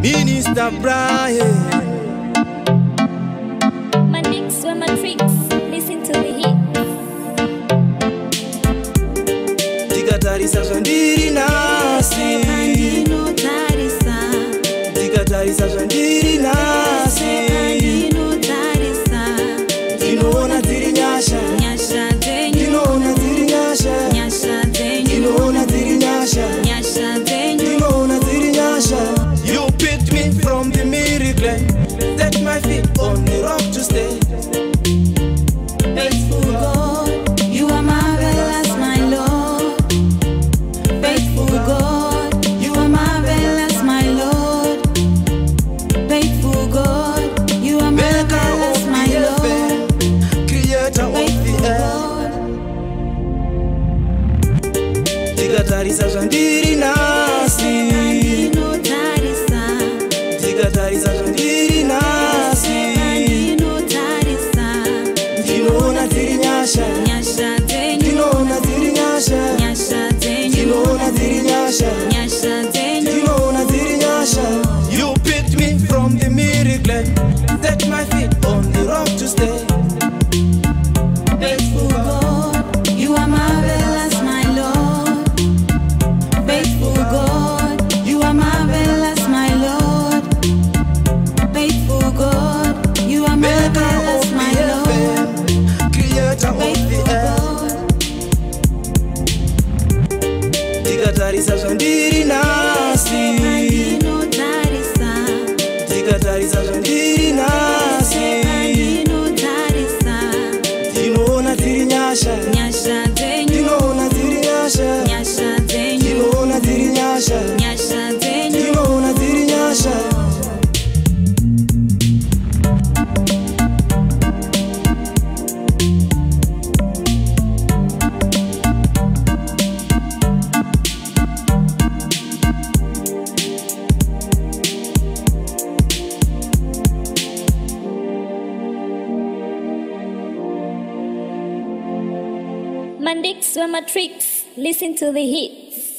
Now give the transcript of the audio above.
Minister Brian. My nicks were my tricks. Listen to the hit. Tikatarisa zvandiri nasi. Ndinotarisa, Tikatarisa zvandiri nasi. ndinotarisa, Ndinoona dziri nyasha from the miracle. Set my feet on the rock to stay. Faithful God, you are marvelous, my Lord. Faithful God, you are marvelous, my Lord. Faithful God, you are marvelous, my Lord. Creator of the earth. God, Tikatarisa бежать Were my tricks. Listen to the hit.